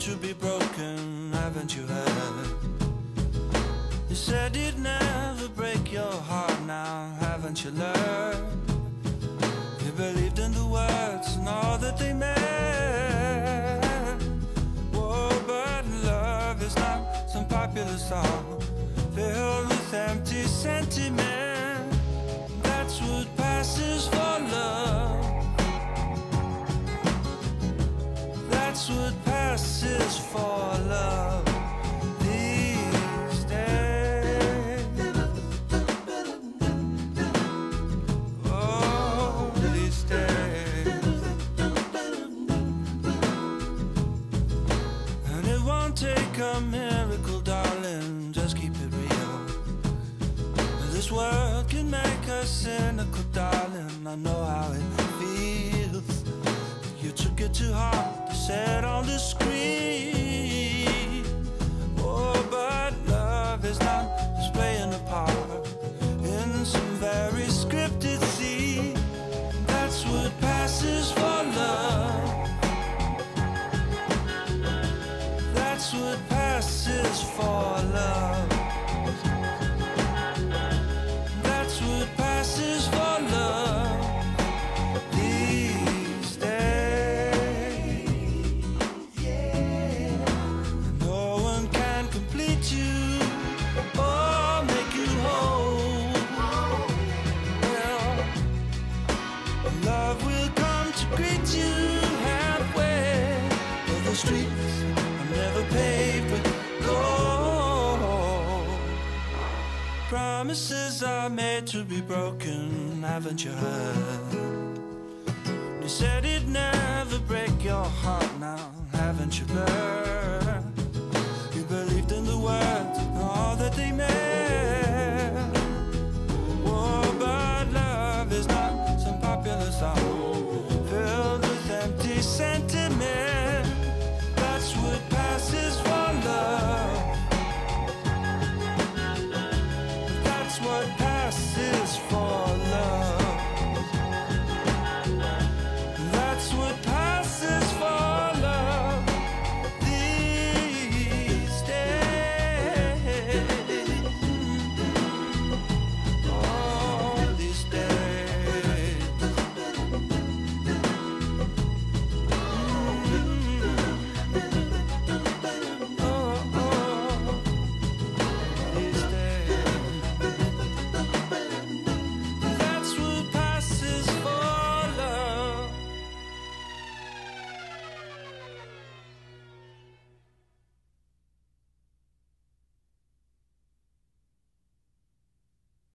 to be broken, haven't you heard? You said you'd never break your heart now, haven't you learned? Won't take a miracle, darling. Just keep it real. This world can make us cynical, darling. I know how it feels. You took it too hard to set on the screen. Oh, but love is not just playing a part in some very scripted scene. That's what passes for love. That's what passes for love these days. No one can complete you or make you whole. Well, love will come to greet you halfway. The streets Promises are made to be broken, haven't you heard? You said it'd never break your heart now, haven't you learned? I.